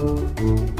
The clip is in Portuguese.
Música